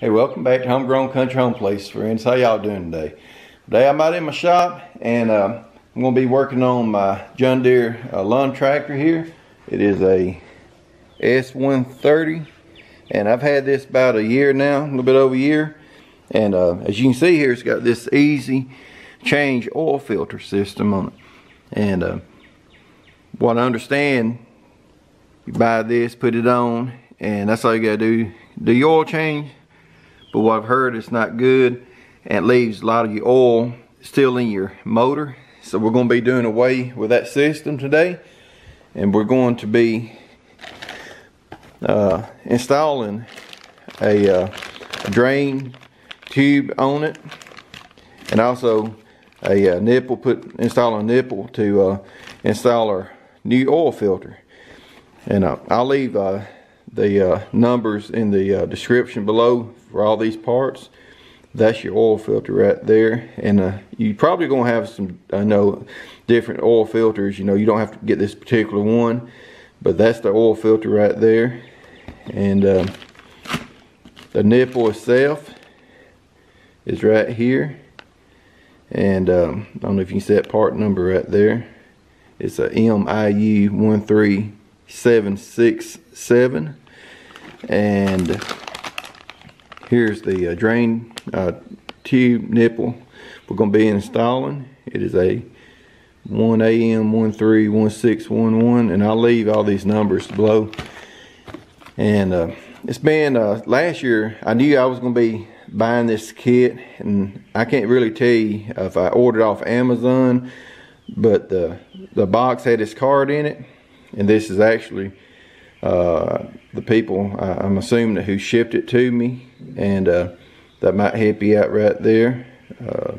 Hey, welcome back to Homegrown Country Home Place. Friends, how y'all doing today? Today I'm out in my shop and uh, I'm going to be working on my John Deere uh, lawn tractor here. It is a S130 and I've had this about a year now, a little bit over a year. And uh, as you can see here, it's got this easy change oil filter system on it. And uh, what I understand, you buy this, put it on, and that's all you gotta do. Do your oil change, but what I've heard it's not good and it leaves a lot of your oil still in your motor. So we're gonna be doing away with that system today. And we're going to be uh, installing a, uh, a, drain tube on it and also a uh, nipple put install a nipple to uh, install our new oil filter and uh, I'll leave uh, the uh, numbers in the uh, description below for all these parts that's your oil filter right there. And uh, you probably gonna have some I know different oil filters you know you don't have to get this particular one but that's the oil filter right there. And uh, the nipple itself is right here. And um, I don't know if you can see that part number right there. It's a MIU 13767 and here's the uh, drain uh, tube nipple. We're going to be installing. It is a 1AM 131611 and I'll leave all these numbers below. And uh, it's been uh, last year I knew I was going to be buying this kit and I can't really tell you if I ordered off Amazon but the the box had this card in it and this is actually uh, the people I, am assuming who shipped it to me and uh, that might help you out right there. Uh,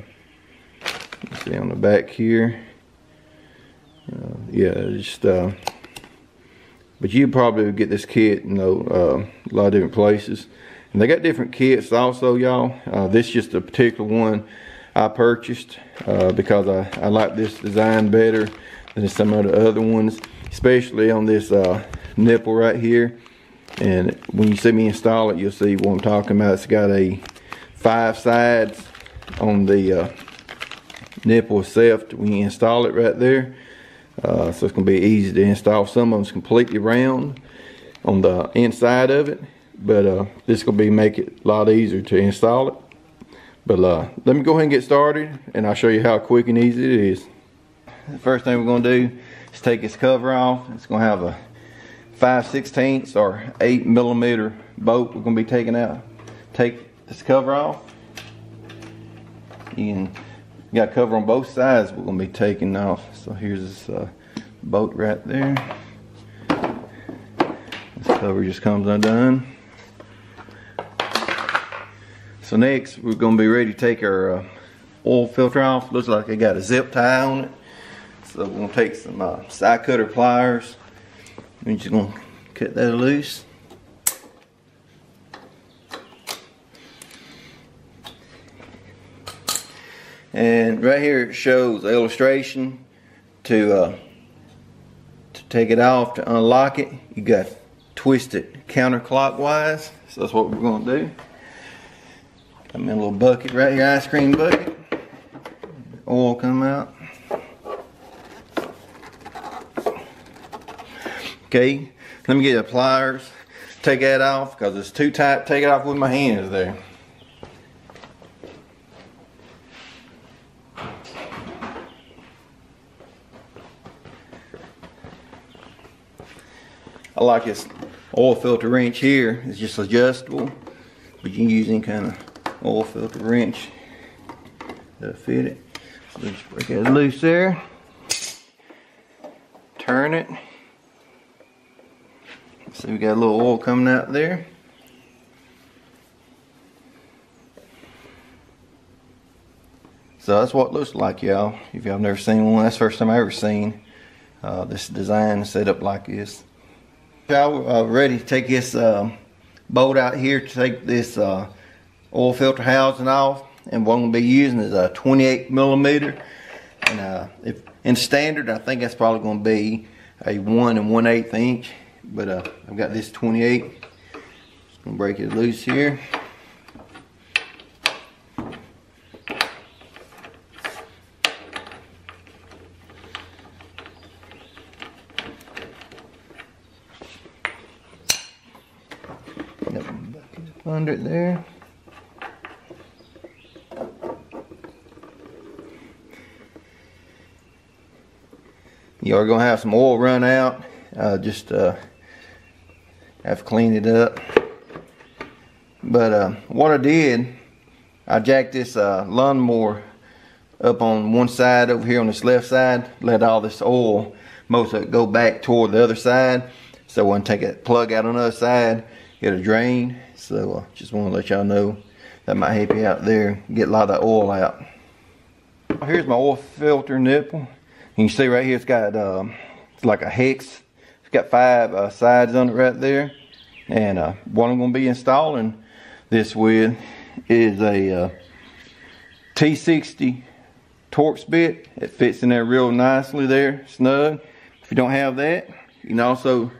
see on the back here. Uh, yeah just uh, but you probably get this kit you know a lot of different places. And they got different kits also y'all. This is just a particular one I purchased because I, I like this design better than some of the other ones especially on this uh, nipple right here. And when you see me install it you'll see what I'm talking about. It's got a five sides on the uh, nipple itself. When you install it right there. Uh, so it's going to be easy to install. Some of them's completely round on the inside of it but uh, this to be make it a lot easier to install it. But uh, let me go ahead and get started and I'll show you how quick and easy it is. The first thing we're going to do is take this cover off. It's going to have a 5 16ths or 8 millimeter bolt we're going to be taking out. Take this cover off. You can you got cover on both sides we're going to be taking off. So here's this uh, bolt right there. This cover just comes undone. So next we're going to be ready to take our uh, oil filter off. Looks like it got a zip tie on it. So we're going to take some uh, side cutter pliers we're just going to cut that loose. And right here it shows the illustration to uh, to take it off to unlock it. You got to twist it counterclockwise. So that's what we're going to do. Got me a little bucket right here, ice cream bucket. Oil come out. Okay, let me get the pliers, take that off because it's too tight. Take it off with my hands there. I like this oil filter wrench here. It's just adjustable, but you can use any kind of oil filter wrench to fit it. So just break it loose there. Turn it. See we got a little oil coming out there. So that's what it looks like y'all. If y'all never seen one, that's the first time I ever seen uh, this design set up like this. Y'all uh, ready to take this uh, bolt out here to take this uh, oil filter housing off. And what I'm going to be using is a 28 millimeter. And uh, if in standard, I think that's probably going to be a 1 and 1 8 inch but uh, I've got this 28. Just gonna break it loose here. Under it there. you are going to have some oil run out. Uh, just uh, have cleaned it up. But uh, what I did, I jacked this uh, lawnmower up on one side over here on this left side, let all this oil, most of it go back toward the other side. So when I take that plug out on the other side, get a drain. So uh, just want to let y'all know that might help you out there, get a lot of oil out. Here's my oil filter nipple. You can see right here it's got um, it's like a hex. It's got five uh, sides on it right there. And uh, what I'm going to be installing this with is a uh, T60 Torx bit. It fits in there real nicely there, snug. If you don't have that, you can also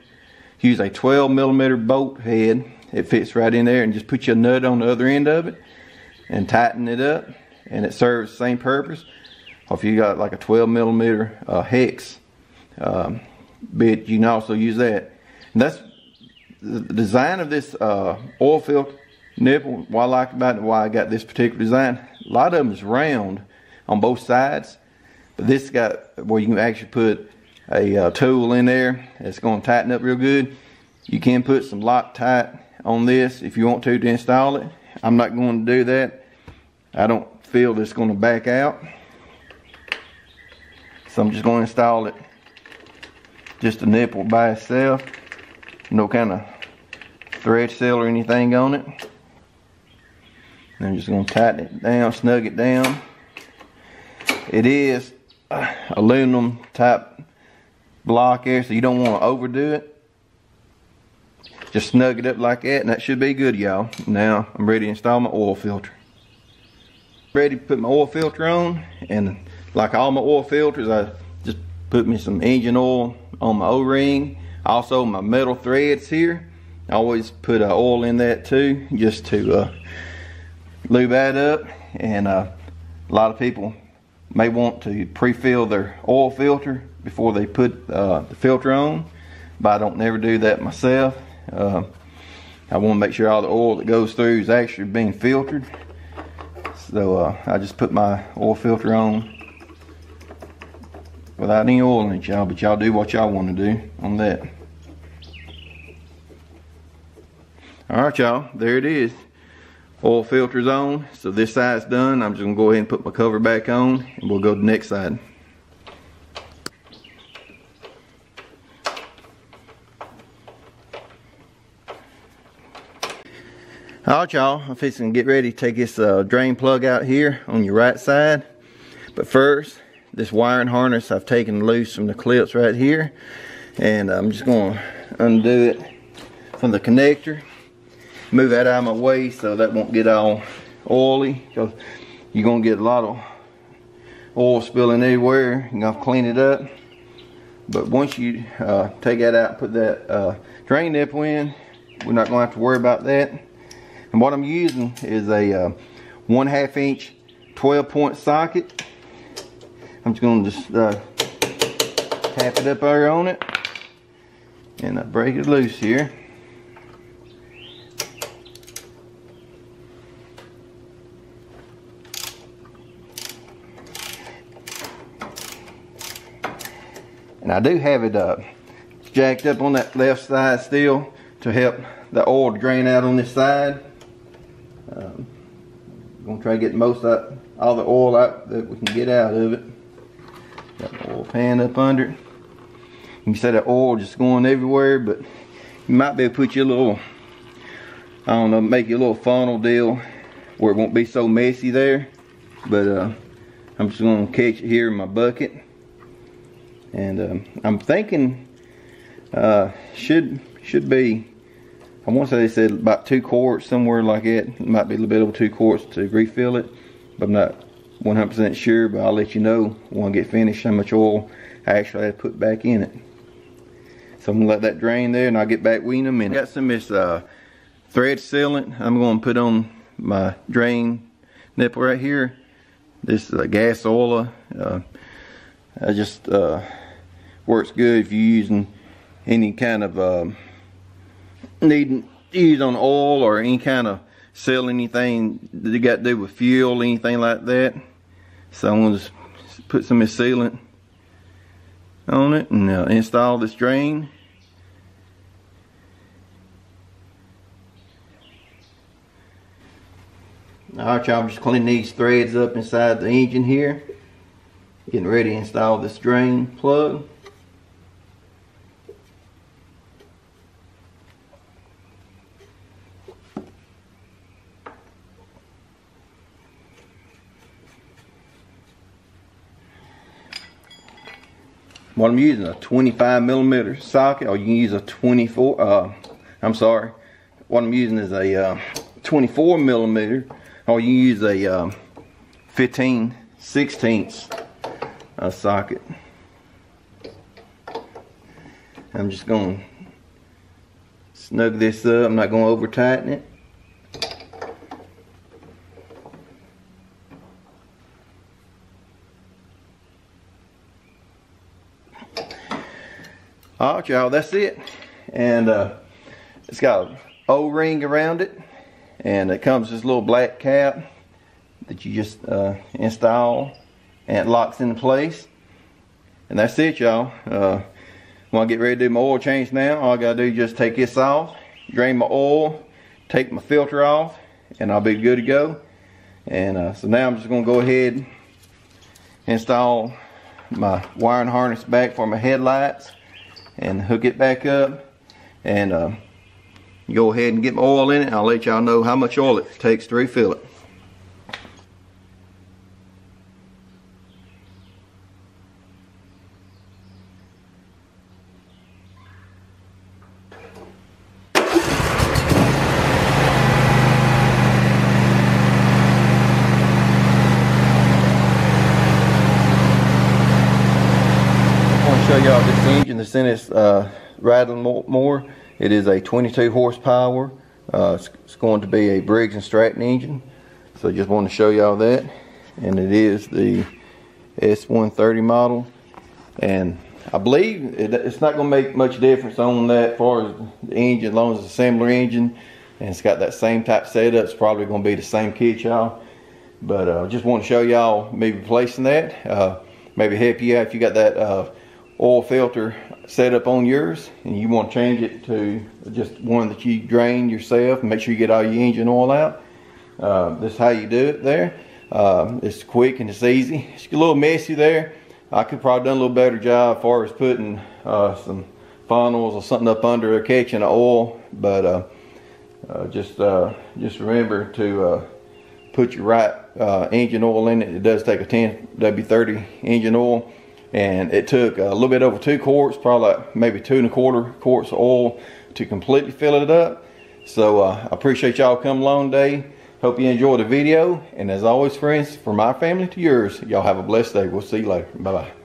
use a 12 millimeter bolt head. It fits right in there and just put your nut on the other end of it and tighten it up and it serves the same purpose. Or if you got like a 12 millimeter uh, hex um, bit, you can also use that. And that's the design of this uh, oil filter nipple. What I like about it, why I got this particular design, a lot of them is round on both sides. But this got where you can actually put a uh, tool in there. It's going to tighten up real good. You can put some Loctite on this if you want to to install it. I'm not going to do that. I don't feel it's going to back out. So I'm just going to install it just a nipple by itself. No kind of thread seal or anything on it. And I'm just going to tighten it down, snug it down. It is aluminum type block here, so you don't want to overdo it. Just snug it up like that, and that should be good, y'all. Now, I'm ready to install my oil filter. Ready to put my oil filter on, and like all my oil filters, I put me some engine oil on my O-ring. Also, my metal threads here. I always put uh, oil in that too, just to uh, lube that up. And uh, a lot of people may want to pre-fill their oil filter before they put uh, the filter on but I don't never do that myself uh, I want to make sure all the oil that goes through is actually being filtered so uh, I just put my oil filter on without any oil in it y'all but y'all do what y'all want to do on that alright y'all there it is oil filters on. So this side's done. I'm just gonna go ahead and put my cover back on and we'll go to the next side. Alright y'all, I'm fixing to get ready to take this uh, drain plug out here on your right side. But first, this wiring harness I've taken loose from the clips right here. And I'm just gonna undo it from the connector move that out of my way so that won't get all oily because you're gonna get a lot of oil spilling everywhere. You're gonna clean it up. But once you uh, take that out put that uh, drain nipple in we're not gonna have to worry about that. And what I'm using is a uh, one half inch 12 point socket I'm just gonna just uh, tap it up there on it and I break it loose here And I do have it uh, jacked up on that left side still to help the oil drain out on this side. Um, gonna try to get most of all the oil out that we can get out of it. Pan up under it. You can see the oil just going everywhere, but you might be able to put your little, I don't know, make your little funnel deal where it won't be so messy there. But uh, I'm just gonna catch it here in my bucket and um, I'm thinking uh, should should be I want to say they said about two quarts somewhere like it. it might be a little bit over two quarts to refill it but I'm not 100% sure but I'll let you know when I get finished how much oil I actually had put back in it. So I'm gonna let that drain there and I'll get back with you in a minute. Got some of this uh, thread sealant. I'm going to put on my drain nipple right here. This is a gas oil uh, just uh, works good if you're using any kind of um, needing use on oil or any kind of sell anything that got to do with fuel, anything like that. So I'm gonna just put some sealant on it and uh, install this drain. Alright y'all, I'm just cleaning these threads up inside the engine here. Getting ready to install this drain plug. What I'm using a 25 millimeter socket. Or you can use a 24 uh, I'm sorry. What I'm using is a uh, 24 millimeter. Or you use a um, 15 16ths uh, socket. I'm just going to snug this up. I'm not going to over tighten it all right y'all that's it. And uh, it's got an o-ring around it and it comes with this little black cap that you just uh, install and it locks into place. And that's it y'all. Uh, when I get ready to do my oil change now? All I gotta do is just take this off drain my oil take my filter off and I'll be good to go. And uh, so now I'm just gonna go ahead install my wiring harness back for my headlights and hook it back up and uh, go ahead and get my oil in it. I'll let y'all know how much oil it takes to refill it. show y'all its uh, rattling more. It is a 22 horsepower. Uh, it's, it's, going to be a Briggs & Stratton engine. So just want to show y'all that. And it is the S130 model. And I believe it, it's not going to make much difference on that as far as the engine, as long as it's a assembler engine. And it's got that same type setup. It's probably going to be the same kit, y'all. But I uh, just want to show y'all maybe replacing that. Uh, maybe help you out if you got that uh, oil filter set up on yours and you want to change it to just one that you drain yourself make sure you get all your engine oil out. Uh, this is how you do it there. Uh, it's quick and it's easy. It's a little messy there. I could probably done a little better job as far as putting uh, some funnels or something up under or catching the oil, but uh, uh, just uh, just remember to put your right engine oil in it. It does take a 10 W30 engine oil and it took a little bit over two quarts probably like maybe two and a quarter quarts of oil to completely fill it up. So uh, I appreciate y'all coming along today. Hope you enjoyed the video. And as always friends from my family to yours y'all have a blessed day. We'll see you later. Bye bye